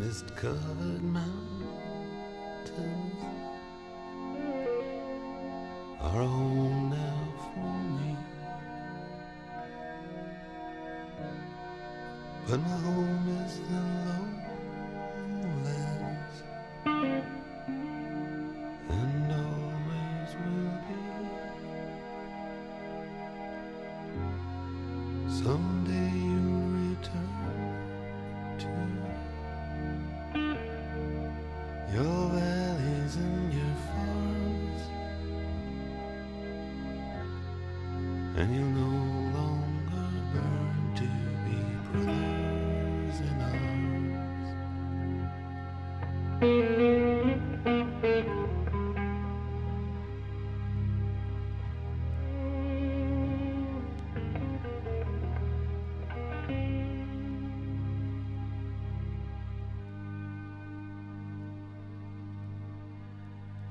mist covered mountains are home now for me. But my home is the lowlands and always will be. Someday your valleys and your farms, and you'll no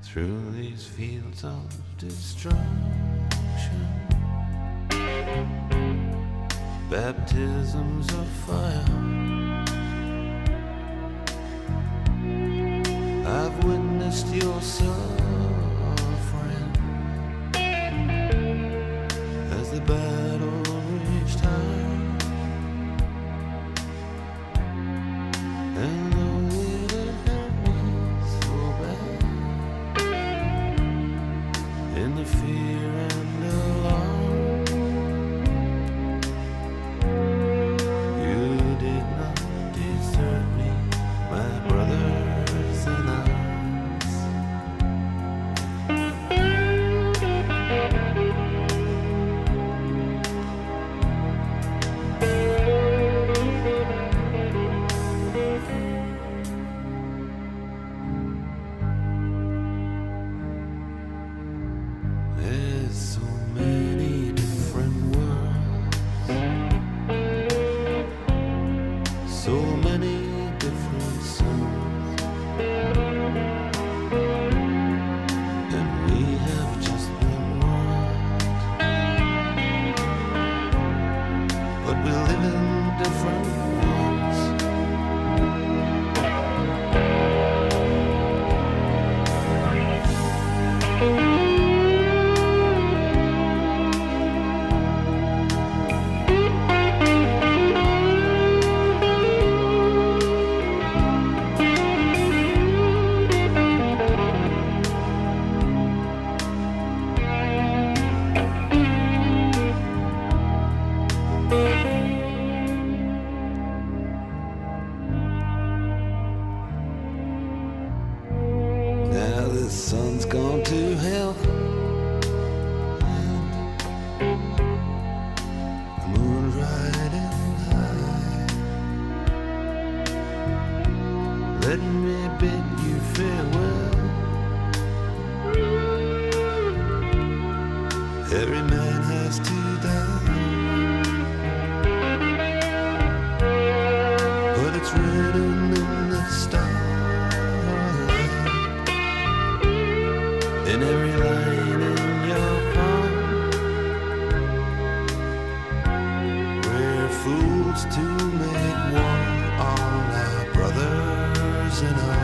Through these fields of destruction, baptisms of fire. I've witnessed your suffering as the battle reached high. And sun's gone to hell. The moon riding high. Let me bid you farewell. Every man has to die. But it's written. and I